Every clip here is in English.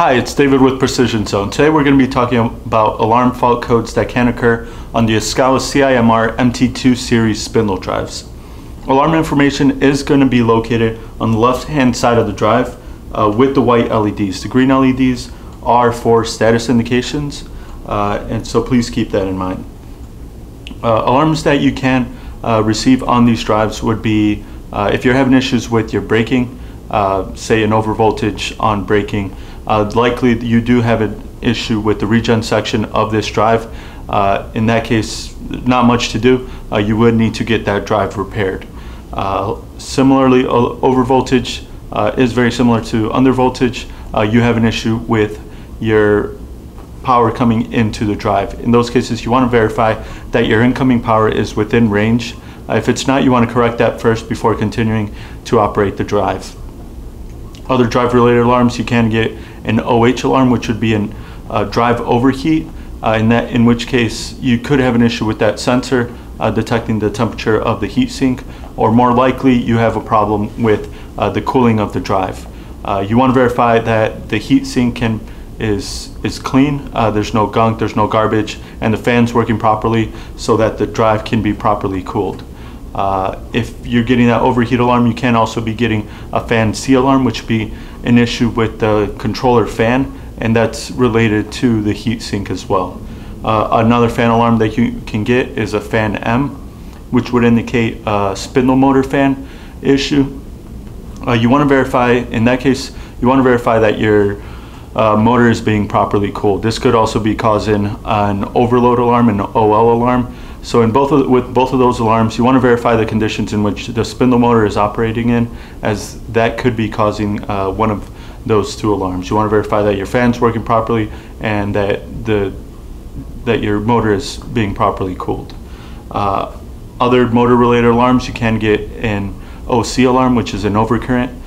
Hi, it's David with Precision Zone. Today we're going to be talking about alarm fault codes that can occur on the Yaskawa CIMR MT2 series spindle drives. Alarm information is going to be located on the left hand side of the drive uh, with the white LEDs. The green LEDs are for status indications uh, and so please keep that in mind. Uh, alarms that you can uh, receive on these drives would be uh, if you're having issues with your braking, uh, say an overvoltage on braking, uh, likely you do have an issue with the regen section of this drive. Uh, in that case, not much to do. Uh, you would need to get that drive repaired. Similarly, overvoltage is very similar to undervoltage. you have an issue with your power coming into the drive. In those cases, you want to verify that your incoming power is within range. If it's not, you want to correct that first before continuing to operate the drive. Other drive related alarms, you can get an OH alarm, which would be a uh, drive overheat, uh, in, that, in which case you could have an issue with that sensor uh, detecting the temperature of the heatsink, or more likely you have a problem with uh, the cooling of the drive. Uh, you want to verify that the heatsink can is is clean. Uh, there's no gunk, there's no garbage, and the fan's working properly so that the drive can be properly cooled. Uh, if you're getting that overheat alarm, you can also be getting a fan C alarm, which would be an issue with the controller fan, and that's related to the heat sink as well. Uh, another fan alarm that you can get is a fan M, which would indicate a spindle motor fan issue. Uh, you want to verify, in that case, you want to verify that your uh, motor is being properly cooled. This could also be causing an overload alarm an OL alarm. So in both of, with both of those alarms, you want to verify the conditions in which the spindle motor is operating in, as that could be causing uh, one of those two alarms. You want to verify that your fan's working properly and that the that your motor is being properly cooled. Uh, other motor-related alarms, you can get an OC alarm, which is an overcurrent,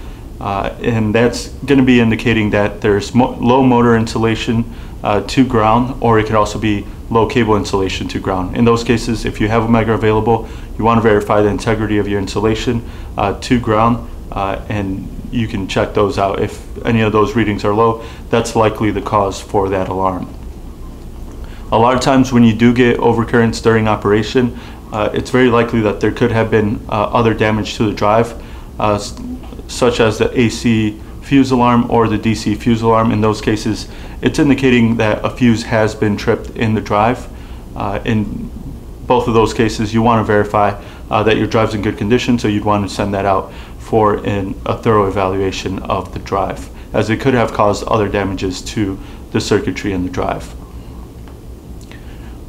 uh, and that's going to be indicating that there's mo low motor insulation uh, to ground, or it could also be low cable insulation to ground. In those cases, if you have a megger available, you want to verify the integrity of your insulation uh, to ground, uh, and you can check those out. If any of those readings are low, that's likely the cause for that alarm. A lot of times when you do get overcurrents during operation, uh, it's very likely that there could have been uh, other damage to the drive, uh, such as the AC fuse alarm or the DC fuse alarm. In those cases, it's indicating that a fuse has been tripped in the drive. Uh, in both of those cases, you want to verify uh, that your drive's in good condition, so you'd want to send that out for an, a thorough evaluation of the drive, as it could have caused other damages to the circuitry in the drive.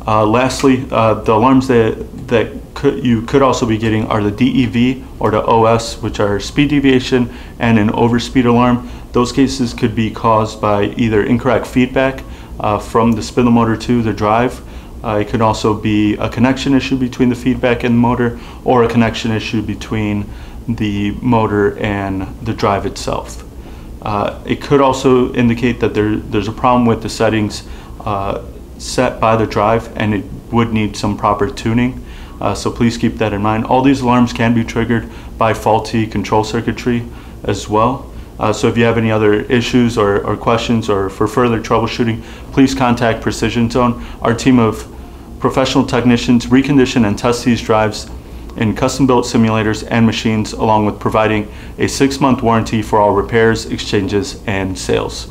Uh, lastly, uh, the alarms that, that could, you could also be getting are the DEV or the OS, which are speed deviation and an overspeed alarm. Those cases could be caused by either incorrect feedback uh, from the spindle motor to the drive. Uh, it could also be a connection issue between the feedback and the motor or a connection issue between the motor and the drive itself. Uh, it could also indicate that there, there's a problem with the settings uh, set by the drive and it would need some proper tuning. Uh, so please keep that in mind. All these alarms can be triggered by faulty control circuitry as well. Uh, so if you have any other issues or, or, questions or for further troubleshooting, please contact Precision Zone. Our team of professional technicians recondition and test these drives in custom built simulators and machines along with providing a six month warranty for all repairs, exchanges, and sales.